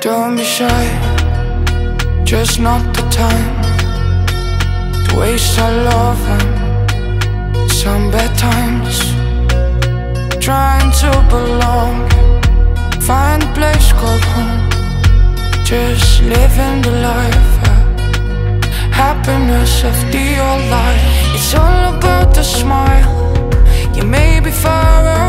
Don't be shy, just not the time to waste our love on some bad times. Trying to belong, find a place called home. Just living the life, happiness of the old life. It's all about the smile. You may be far a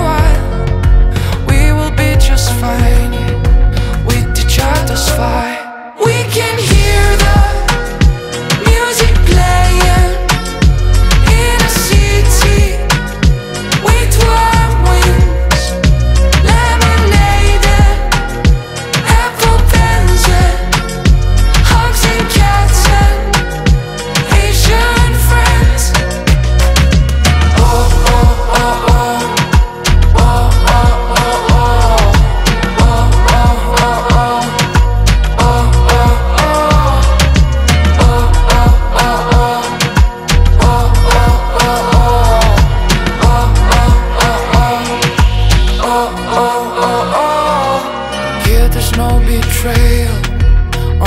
no betrayal,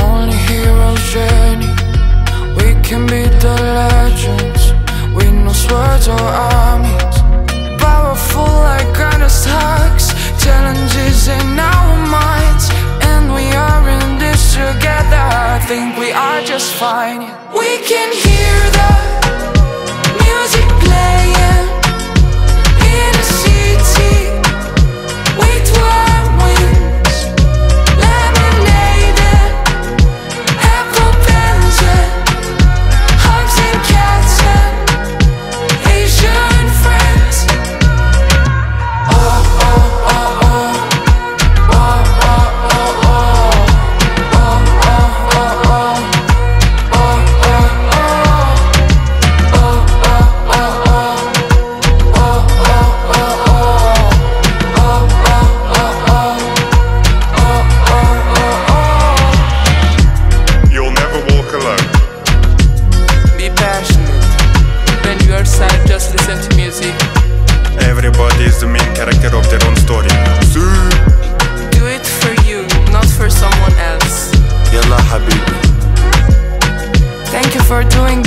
only hero's journey. We can be the legends We no swords or armies. Powerful like honest hugs, challenges in our minds, and we are in this together. I think we are just fine.